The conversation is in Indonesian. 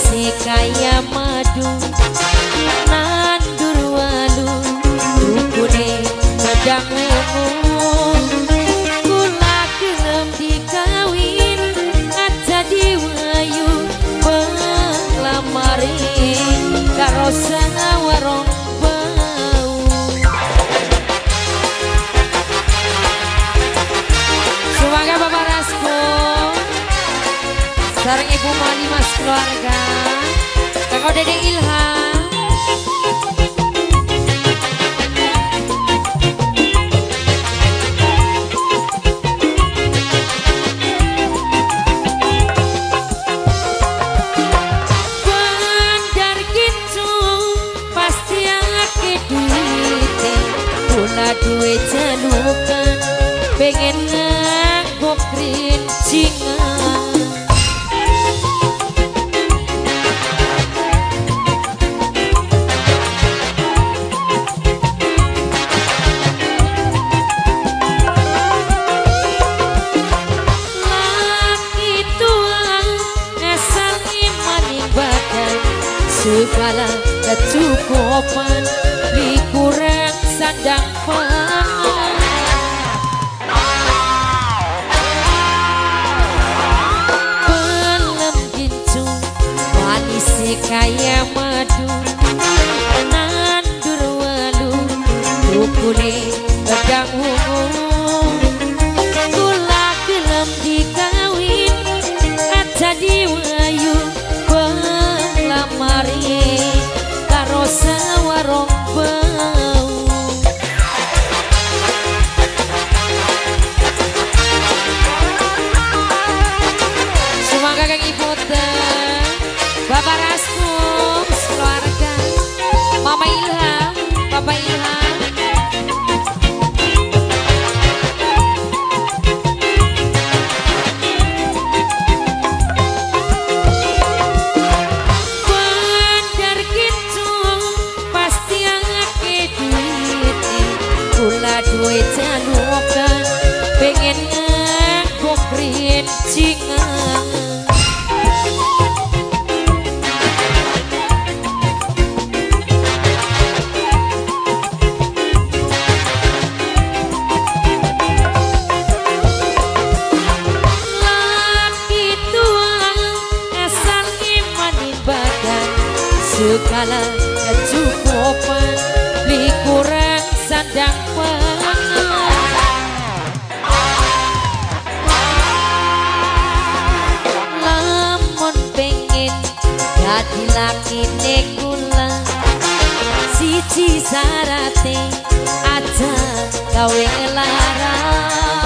Manisnya kaya madu. Nandur walu Rukune sedang lemu Mali Mas keluarga. Kakak Dede Ilham. Duwe jalukan pengen ngangkok rincingan Segala kecukupan Dikurang sandang pangan Belum gincu Manisnya kaya madu Nandur walu Rukune pedang ungu ibadah Segala kecukupan Likurang sandang siji syarate aja gawe larang